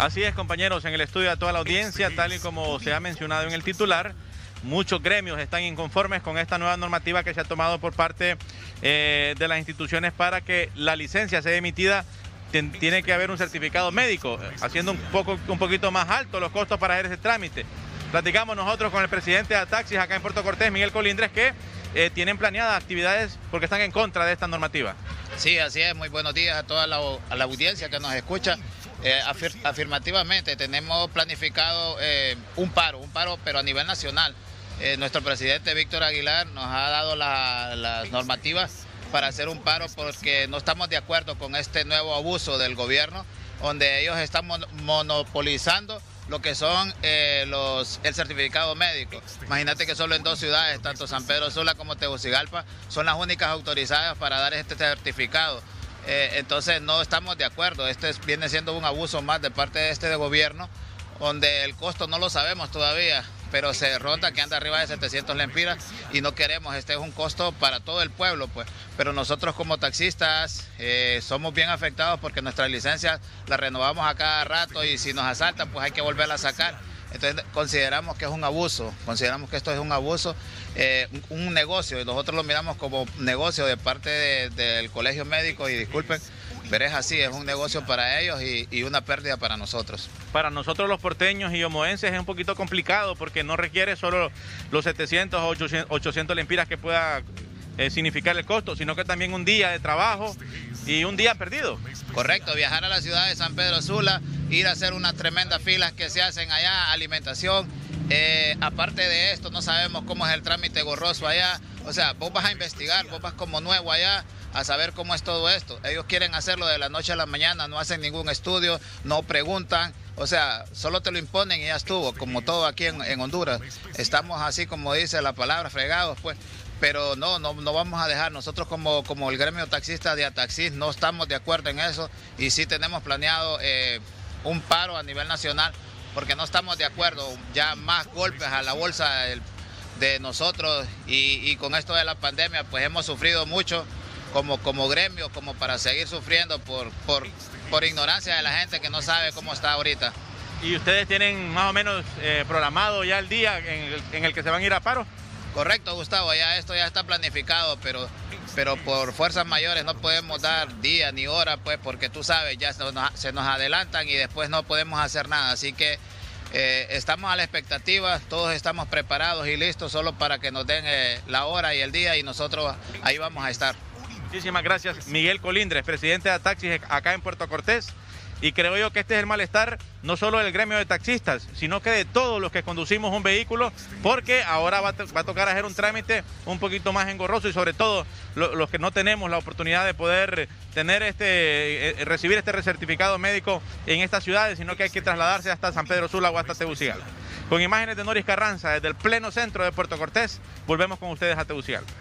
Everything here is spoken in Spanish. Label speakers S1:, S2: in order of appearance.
S1: Así es, compañeros, en el estudio a toda la audiencia, tal y como se ha mencionado en el titular, muchos gremios están inconformes con esta nueva normativa que se ha tomado por parte eh, de las instituciones para que la licencia sea emitida tiene que haber un certificado médico, haciendo un, poco, un poquito más alto los costos para hacer ese trámite. Platicamos nosotros con el presidente de Taxis acá en Puerto Cortés, Miguel Colindres, que eh, tienen planeadas actividades porque están en contra de esta normativa.
S2: Sí, así es. Muy buenos días a toda la, audiencia que nos escucha. Eh, afirmativamente tenemos planificado eh, un paro, un paro pero a nivel nacional. nuestro presidente Víctor Aguilar nos ha dado las normativas para hacer un paro porque no estamos de acuerdo con este nuevo abuso del gobierno, donde ellos están monopolizando lo que son eh, los, el certificado médico. Imagínate que solo en dos ciudades, tanto San Pedro Sula como Tegucigalpa, son las únicas autorizadas para dar este certificado. Eh, entonces no estamos de acuerdo, este viene siendo un abuso más de parte de este gobierno, donde el costo no lo sabemos todavía pero se ronda que anda arriba de 700 lempiras y no queremos, este es un costo para todo el pueblo, pues. Pero nosotros como taxistas eh, somos bien afectados porque nuestras licencias las renovamos a cada rato y si nos asaltan, pues hay que volverla a sacar. Entonces consideramos que es un abuso, consideramos que esto es un abuso, eh, un, negocio, y nosotros lo miramos como negocio de parte del colegio médico y disculpen, pero es así, es un negocio para ellos y, una pérdida para nosotros.
S1: Para nosotros los porteños y homoenses es un poquito complicado porque no requiere solo los 700 o 800, lempiras que pueda eh, significar el costo, sino que también un día de trabajo y un día perdido.
S2: Correcto, viajar a la ciudad de San Pedro Sula, ir a hacer unas tremendas filas que se hacen allá, alimentación. Eh, aparte de esto, no sabemos cómo es el trámite gorroso allá. O sea, vos vas a investigar, vos vas como nuevo allá a saber cómo es todo esto. Ellos quieren hacerlo de la noche a la mañana, no hacen ningún estudio, no preguntan. O sea, solo te lo imponen y ya estuvo, como todo aquí en, Honduras. Estamos así como dice la palabra, fregados, pues pero no, no, no vamos a dejar. Nosotros como, como el gremio taxista de Ataxis no estamos de acuerdo en eso y sí tenemos planeado eh, un paro a nivel nacional porque no estamos de acuerdo. Ya más golpes a la bolsa de nosotros y, con esto de la pandemia pues hemos sufrido mucho como, como gremio, como para seguir sufriendo por, por, por ignorancia de la gente que no sabe cómo está ahorita.
S1: ¿Y ustedes tienen más o menos eh, programado ya el día en el que se van a ir a paro?
S2: Correcto, Gustavo, ya esto ya está planificado, pero, pero por fuerzas mayores no podemos dar día ni hora, pues, porque tú sabes, ya se nos, adelantan y después no podemos hacer nada. Así que eh, estamos a la expectativa, todos estamos preparados y listos solo para que nos den eh, la hora y el día y nosotros ahí vamos a estar.
S1: Muchísimas gracias, Miguel Colindres, presidente de Taxis acá en Puerto Cortés. Y creo yo que este es el malestar no solo del gremio de taxistas, sino que de todos los que conducimos un vehículo, porque ahora va, a tocar hacer un trámite un poquito más engorroso y sobre todo los que no tenemos la oportunidad de poder tener este, eh, recibir este recertificado médico en estas ciudades, sino que hay que trasladarse hasta San Pedro Sula o hasta Tegucigalpa. Con imágenes de Noris Carranza desde el pleno centro de Puerto Cortés, volvemos con ustedes a Tegucigalpa.